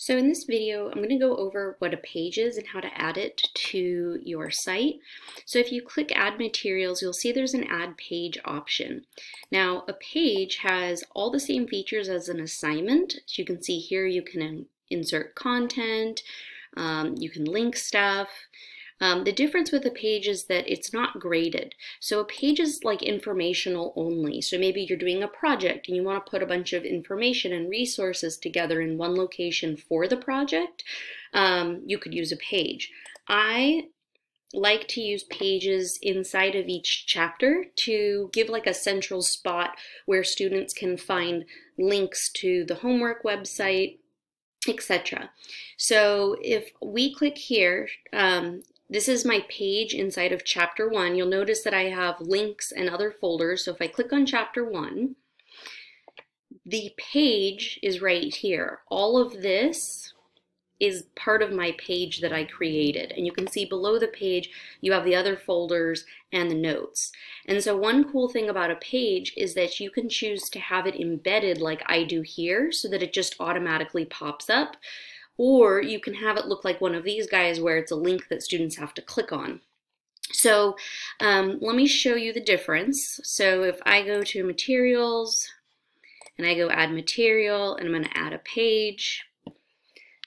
So in this video, I'm going to go over what a page is and how to add it to your site. So if you click add materials, you'll see there's an add page option. Now a page has all the same features as an assignment. As you can see here, you can insert content, um, you can link stuff, um, the difference with a page is that it's not graded. So a page is like informational only. So maybe you're doing a project and you want to put a bunch of information and resources together in one location for the project. Um, you could use a page. I like to use pages inside of each chapter to give like a central spot where students can find links to the homework website, etc. So if we click here, um, this is my page inside of chapter one. You'll notice that I have links and other folders. So if I click on chapter one, the page is right here. All of this is part of my page that I created. And you can see below the page, you have the other folders and the notes. And so one cool thing about a page is that you can choose to have it embedded like I do here so that it just automatically pops up or you can have it look like one of these guys where it's a link that students have to click on. So um, let me show you the difference. So if I go to materials and I go add material and I'm going to add a page.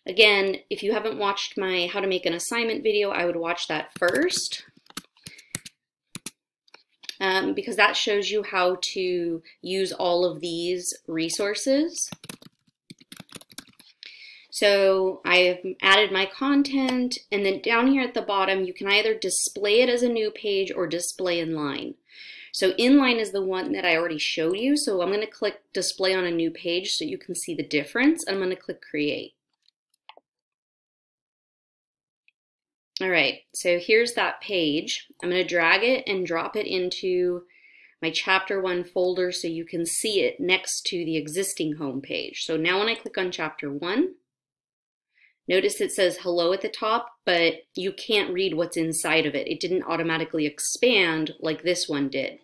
Again, if you haven't watched my how to make an assignment video, I would watch that first. Um, because that shows you how to use all of these resources. So I've added my content and then down here at the bottom, you can either display it as a new page or display inline. So inline is the one that I already showed you. So I'm going to click display on a new page so you can see the difference. I'm going to click create. All right, so here's that page. I'm going to drag it and drop it into my chapter one folder so you can see it next to the existing home page. So now when I click on chapter one, Notice it says hello at the top, but you can't read what's inside of it. It didn't automatically expand like this one did.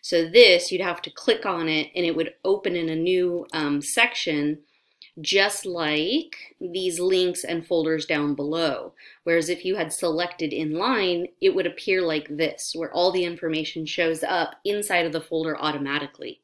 So this, you'd have to click on it and it would open in a new um, section just like these links and folders down below. Whereas if you had selected inline, it would appear like this, where all the information shows up inside of the folder automatically.